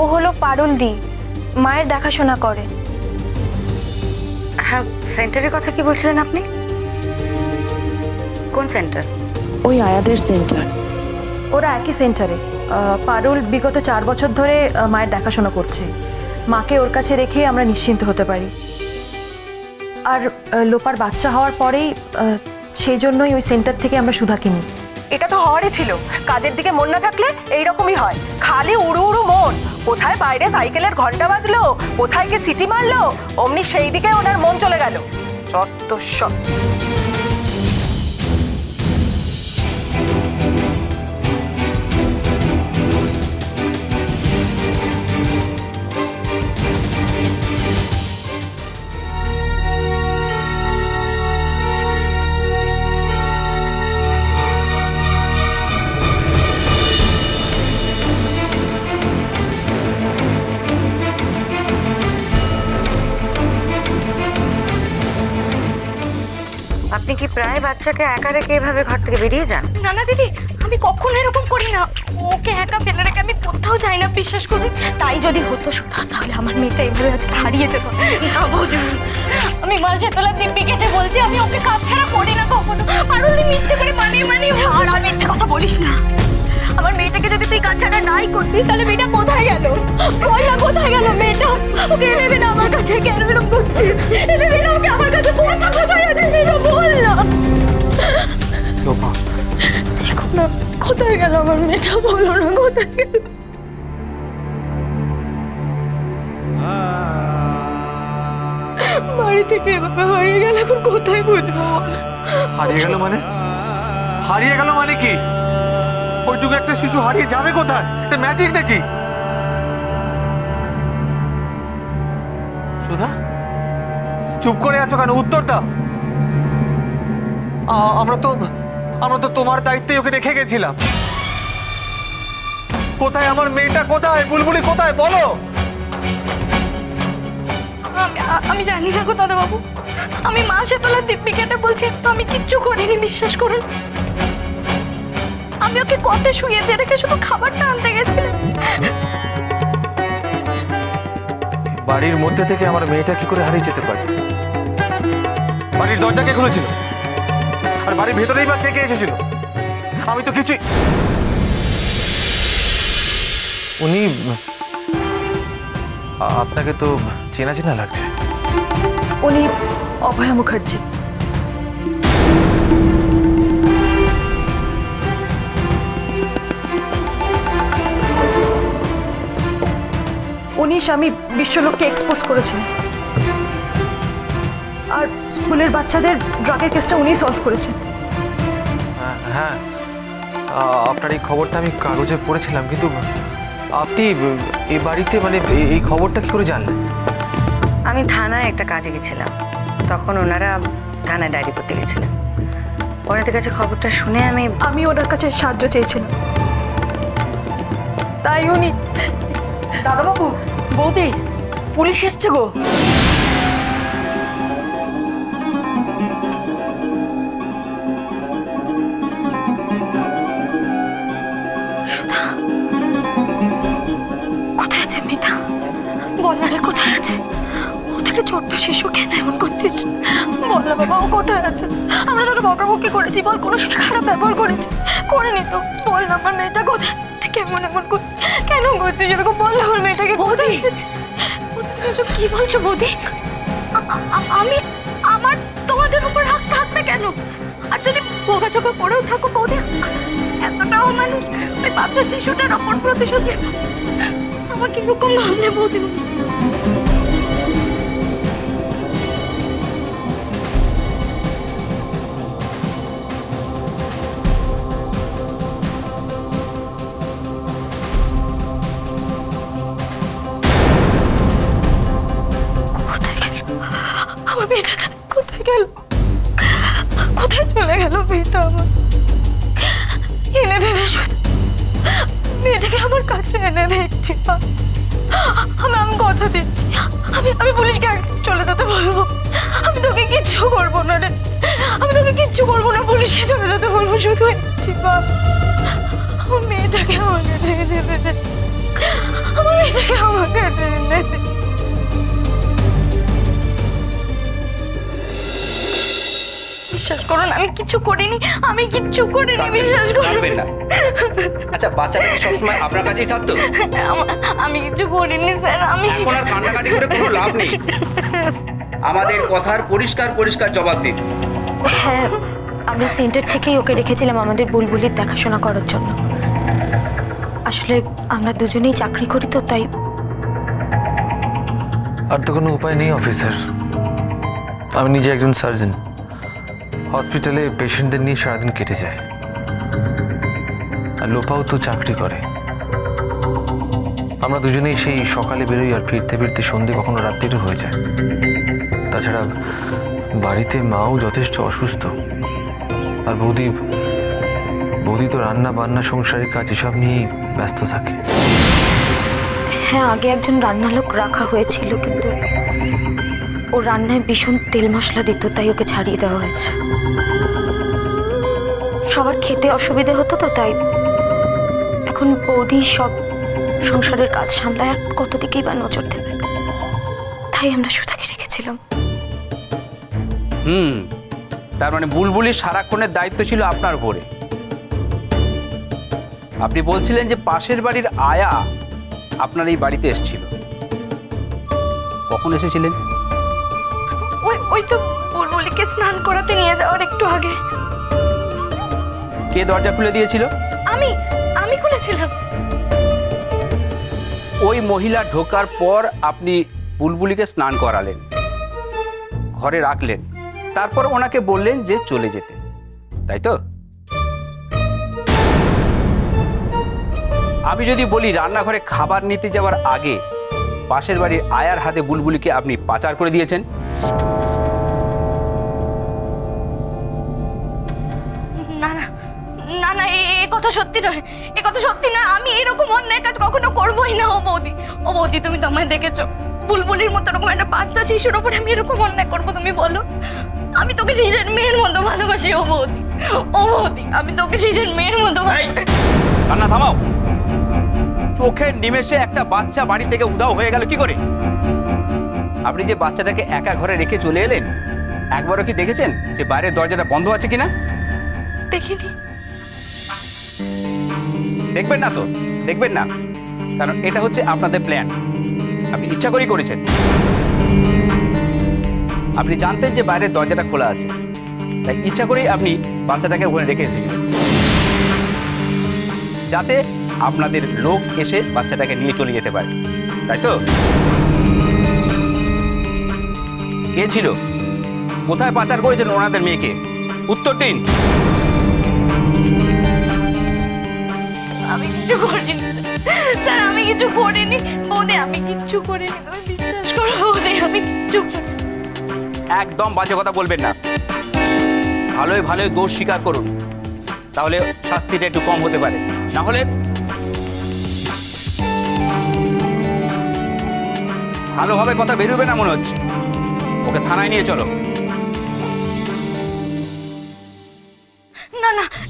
ও হলো পারুল দি মায়ের দেখাশোনা করে। হ্যাঁ সেন্টারের কথা কি বলছিলেন আপনি? কোন সেন্টার? ওই আয়াদের সেন্টার। ওরা একই সেন্টারে। পারুল বিগত চার বছর ধরে মায়ের দেখাশোনা করছে। মাকে ওর কাছে রেখে আমরা নিশ্চিন্ত হতে পারি। আর লোপার বাচ্চা হওয়ার পরেই সেই জন্যই ওই সেন্টার থেকে আমরা সুধা কিনি। এটা তো হওয়ারই ছিল। কাজের দিকে মন না থাকলে এইরকমই হয়। খালি উড়ু উড়ু মন। কোথায় বাইরে সাইকেলের ঘণ্টা বাজলো? কোথায় গিয়ে সিটি মারলো? অমনি সেই দিকে ওনার মন চলে গেল। যত বাচ্চাকে একা রেখে এভাবে ঘর থেকে বেরিয়ে যান? না না দিদি আমি কখনো এরকম করি না। ওকে একা ফেলে রেখে আমি কোথাও যাই না বিশ্বাস করুন। তাই যদি হতো সুধা তাহলে আমার মেয়েটা এইভাবে আজকে হারিয়ে যেত। না বৌদি আমি মাঝে তোলা দিব্যি কেটে বলছি আমি ওকে কাজ ছাড়া করি না কখনো। আর ওই মিথ্যে করে মানিয়ে মানিয়ে ছাড় আর মিথ্যে কথা বলিস না। আমার মেয়েটাকে যদি তুই কাজ ছাড়া নাই করতিস তাহলে মেয়েটা কোথায় গেল? বল না কোথায় গেল মেয়েটা? ওকে এনেবে না আমার কাছে কেন এরকম করছিস? গেল আমার মেয়েটা বলো না কোথায় গেল। বাড়ি থেকে এভাবে হারিয়ে গেল, এখন কোথায় বুঝব? হারিয়ে গেল মানে? হারিয়ে গেল মানে কি? ওইটুকু একটা শিশু হারিয়ে যাবে কোথায়? এটা ম্যাজিক নাকি? সুধা, চুপ করে আছো কেন? উত্তর দাও। আমরা তো আমরা তো তোমার দায়িত্বে ওকে রেখে গেছিলাম। কোথায় আমার মেয়েটা কোথায়? বুলবুলি কোথায়? বলো। আমি জানি না গো দাদাবাবু। আমি মাসে তোলা দিব্যি কেটে বলছি তো আমি কিচ্ছু করিনি বিশ্বাস করুন। আমি ওকে কটে শুয়ে দিয়ে রেখে শুধু খাবারটা আনতে গেছিলাম। বাড়ির মধ্যে থেকে আমার মেয়েটা কি করে হারিয়ে যেতে পারে? বাড়ির দরজা কে খুলেছিল? আর বাড়ির ভেতরেই বা কে কে এসেছিল? আমি তো কিছুই উনি আপনাকে তো চেনা চেনা লাগছে। উনি অভয়া মুখার্জি। উনি স্বামী বিশ্বলোককে এক্সপোজ করেছেন। আর স্কুলের বাচ্চাদের ড্রাগের কেসটা উনিই সলভ করেছেন। হ্যাঁ, হ্যাঁ। আপনার এই খবরটা আমি কাগজে পড়েছিলাম কিন্তু আপনি এ বাড়িতে মানে এই- খবরটা কি করে জানলেন? আমি থানায় একটা কাজে গেছিলাম। তখন ওনারা থানায় ডায়েরি করতে গেছিলেন। ওনাদের কাছে খবরটা শুনে আমি আমি ওনার কাছে সাহায্য চেয়েছিলাম। তাই উনি দাদাবাবু বৌদি পুলিশ এসছে গো। থেকে ছোট্ট শিশু কেন এমন করছিস? বল না বাবা ও কোথায় আছে? আমরা তোকে বকাবকি করেছি বল কোনো সময় খারাপ ব্যবহার করেছি? করিনি তো। বল না আমার মেয়েটা কোথায়? কেমন এমন কর কেন করছিস? এরকম বল না আমার মেয়েটাকে বৌদি। এসব কি বলছো বৌদি? আমি আমার তোমাদের উপর হাত থাকবে কেন? আর যদি বোকাচোকা করেও থাকো বৌদি এতটাও মানুষ ওই বাচ্চা শিশুটার অপর প্রতিশোধ আমার কীরকম ভাবলে বৌদি? আমার কাছে এনে দেখছি আমি আমি কথা দিচ্ছি। আমি আমি পুলিশকে একদম চলে যেতে বলব। আমি তোকে কিচ্ছু করব না রে। আমি তোকে কিচ্ছু করব না পুলিশকে চলে যেতে বলব শুধু একটি বাপ আমার মেয়েটাকে আমার কাছে এনে দেবে আমার মেয়েটাকে আমার কাছে এনে দে বিশ্বাস করুন আমি কিছু করিনি। আমি কিচ্ছু করিনি বিশ্বাস করুন না। আচ্ছা বাচ্চাটা কি সবসময় আপনার কাছেই থাকতো? আমি কিছু করিনি স্যার আমি এখন আর কান্নাকাটি করে কোনো লাভ নেই। আমাদের কথার পরিষ্কার পরিষ্কার জবাব দিন। হ্যাঁ আমরা সেন্টার থেকেই ওকে রেখেছিলাম আমাদের বুলবুলির দেখাশোনা করার জন্য। আসলে আমরা দুজনেই চাকরি করি তো তাই আর তো কোনো উপায় নেই অফিসার। আমি নিজে একজন সার্জন। হসপিটালে পেশেন্টদের নিয়ে সারাদিন কেটে যায়। আর লোপাও তো চাকরি করে। আমরা দুজনেই সেই সকালে বেরোই আর ফিরতে ফিরতে সন্ধে কখনো রাত্রিরও হয়ে যায়। তাছাড়া বাড়িতে মাও যথেষ্ট অসুস্থ। আর বৌদি বৌদি তো রান্না বান্না, সংসারের কাজ, এসব নিয়েই ব্যস্ত থাকে। হ্যাঁ আগে একজন রান্না লোক রাখা হয়েছিল, কিন্তু ও রান্নায় ভীষণ তেল মশলা দিত, তাই ওকে ছাড়িয়ে দেওয়া হয়েছে। সবার খেতে অসুবিধে হতো তো তাই এখন বৌদি সব সংসারের কাজ সামলায় আর কত দিকেই বা নজর দেবে? তাই আমরা সুতাকে রেখেছিলাম। হুম তার মানে বুলবুলির সারাক্ষণের দায়িত্ব ছিল আপনার উপরে। আপনি বলছিলেন যে পাশের বাড়ির আয়া আপনার এই বাড়িতে এসেছিল। কখন এসেছিলেন? ওই ওই তো বুলবুলিকে স্নান করাতে নিয়ে যাওয়ার একটু আগে। কে দরজা খুলে দিয়েছিল? আমি আমি খুলেছিলাম। ওই মহিলা ঢোকার পর আপনি বুলবুলিকে স্নান করালেন ঘরে রাখলেন তারপর ওনাকে বললেন যে চলে যেতে। তাই তো? আমি যদি বলি রান্নাঘরে খাবার নিতে যাওয়ার আগে পাশের বাড়ির আয়ার হাতে বুলবুলিকে আপনি পাচার করে দিয়েছেন। কথা সত্যি নয় এ কথা সত্যি নয় আমি এরকম অন্যায় কাজ কখনো করবোই না ও বৌদি। ও বৌদি তুমি তো আমায় দেখেছ। বুলবুলির মতো এরকম একটা বাচ্চা শিশুর ওপরে আমি এরকম অন্যায় করব তুমি বলো। আমি তোকে নিজের মেয়ের মতো ভালোবাসি ও বৌদি। ও বৌদি আমি তোকে নিজের মেয়ের মতো কান্না থামাও। চোখের নিমেষে একটা বাচ্চা বাড়ি থেকে উধাও হয়ে গেল কি করে? আপনি যে বাচ্চাটাকে একা ঘরে রেখে চলে এলেন একবারও কি দেখেছেন যে বাইরের দরজাটা বন্ধ আছে কিনা? দেখিনি। দেখবেন না তো, দেখবেন না। কারণ এটা হচ্ছে আপনাদের প্ল্যান আপনি ইচ্ছা করেই করেছেন। আপনি জানতেন যে বাইরের দরজাটা খোলা আছে। তাই ইচ্ছা করেই আপনি বাচ্চাটাকে ওখানে রেখে এসেছিলেন। যাতে আপনাদের লোক এসে বাচ্চাটাকে নিয়ে চলে যেতে পারে। তাই তো? কে ছিল? কোথায় পাচার করেছেন ওনাদের মেয়েকে? উত্তর দিন। আমি কিছু করিনি। স্যার, আমি কিছু করিনি। আমি কিচ্ছু করিনি। বিশ্বাস করো আমি কিচ্ছু একদম বাজে কথা বলবেন না। ভালোই ভালোই দোষ স্বীকার করুন। তাহলে শাস্তিটা একটু কম হতে পারে। না হলে ভালোভাবে কথা বেরোবে না মনে হচ্ছে। ওকে থানায় নিয়ে চলো।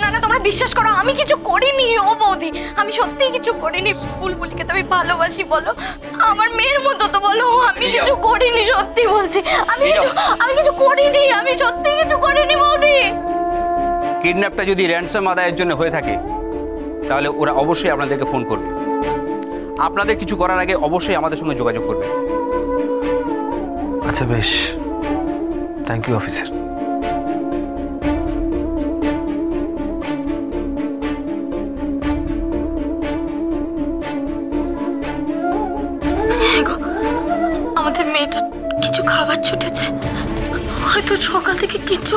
না না তোমরা বিশ্বাস করো আমি কিছু করিনি ও বৌদি। আমি সত্যিই কিছু করিনি। বুলবুলিকে তো আমি ভালোবাসি বলো। আমার মেয়ের মতো তো বলো আমি কিছু করিনি সত্যি বলছি। আমি কিছু আমি কিছু করিনি আমি সত্যি কিছু করিনি বৌদি। কিডন্যাপটা যদি র্যানসাম আদায়ের জন্য হয়ে থাকে তাহলে ওরা অবশ্যই আপনাদেরকে ফোন করবে। আপনাদের কিছু করার আগে অবশ্যই আমাদের সঙ্গে যোগাযোগ করবে। আচ্ছা বেশ। থ্যাংক ইউ অফিসার থেকে কিচ্ছু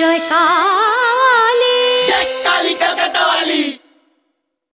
trời cao.